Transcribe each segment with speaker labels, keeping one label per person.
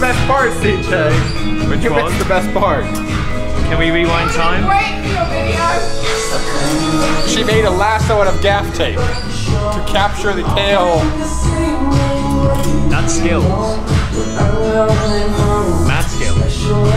Speaker 1: part, CJ. Which You one? missed the best part. Can
Speaker 2: we rewind time?
Speaker 3: Wait for your video.
Speaker 1: She made a lasso out of gaff tape to capture the tail.
Speaker 2: Not skills. Mad skills.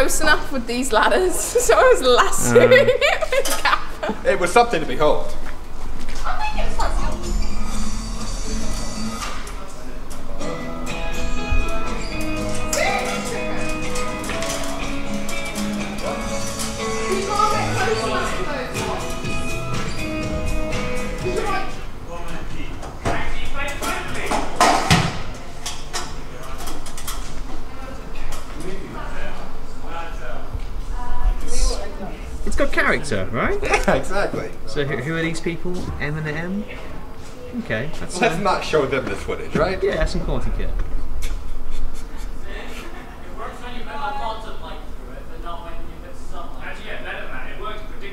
Speaker 3: Close enough with these ladders, so I was uh. lassoing it with gaffer.
Speaker 1: It was something to behold.
Speaker 2: Got character, right?
Speaker 1: Yeah, exactly.
Speaker 2: So who, who are these people? M and M. Okay, that's Let's uh,
Speaker 1: not show them this footage, right?
Speaker 2: yeah, that's important. It
Speaker 4: works when you put a pot of light through it, but not when you put some quality
Speaker 5: kit.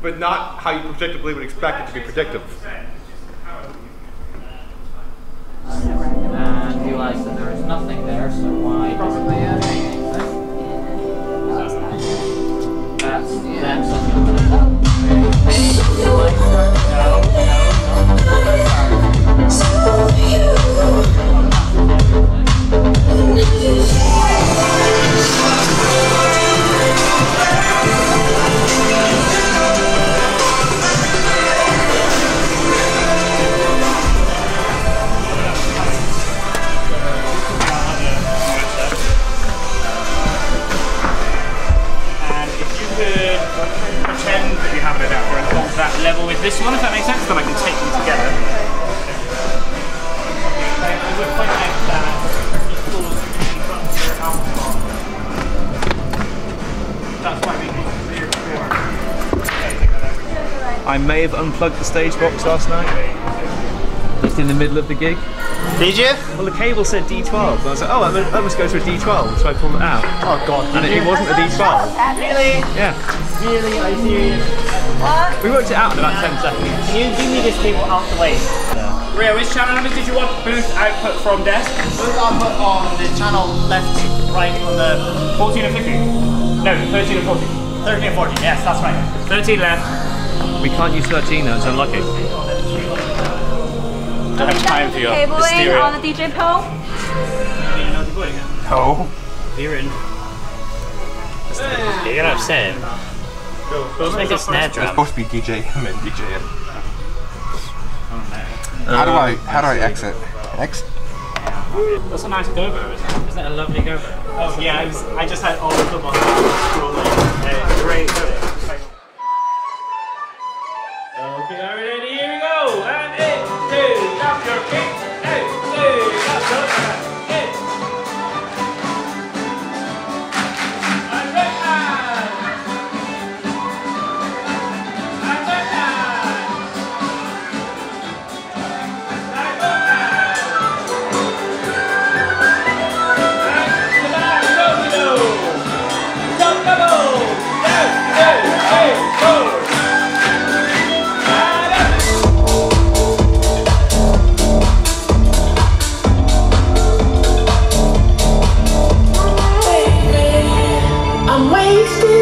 Speaker 1: But not how you predictably would expect it to be predictive.
Speaker 4: and realize that there is nothing there, so why Probably,
Speaker 5: level with this one, if that makes sense, then
Speaker 6: I can take them together.
Speaker 2: I may have unplugged the stage box last night. Just in the middle of the gig.
Speaker 6: Did you?
Speaker 2: Well, the cable said D12. And I was like, oh, that must- that must go to a D12. So I pulled it out.
Speaker 6: Oh god, And it, it wasn't
Speaker 2: a D12.
Speaker 6: Really?
Speaker 2: Yeah.
Speaker 6: Really? Are you serious?
Speaker 2: We worked it out in about 10 seconds.
Speaker 6: Can you give me this cable out the way?
Speaker 5: Ria, which channel numbers did you want booth output from desk?
Speaker 6: Put output on the channel left, right on the
Speaker 5: 14 and 15? No, 13 and 14.
Speaker 6: 13 and 14. Yes, that's right.
Speaker 5: 13 left.
Speaker 2: We can't use 13 though, it's unlucky.
Speaker 5: Don't have time for your Cabling hysteria. on
Speaker 7: the DJ pole.
Speaker 1: No.
Speaker 6: You're in.
Speaker 5: You're gonna upset
Speaker 4: him.
Speaker 5: Let's make a snare
Speaker 6: It's
Speaker 1: supposed to be DJ him and DJ him.
Speaker 5: Oh,
Speaker 2: how do I how do I exit?
Speaker 1: X?
Speaker 5: That's a nice Gobo, isn't it? Isn't that a lovely Gobo? Oh yeah, I, was,
Speaker 6: I just had all the football
Speaker 8: wasted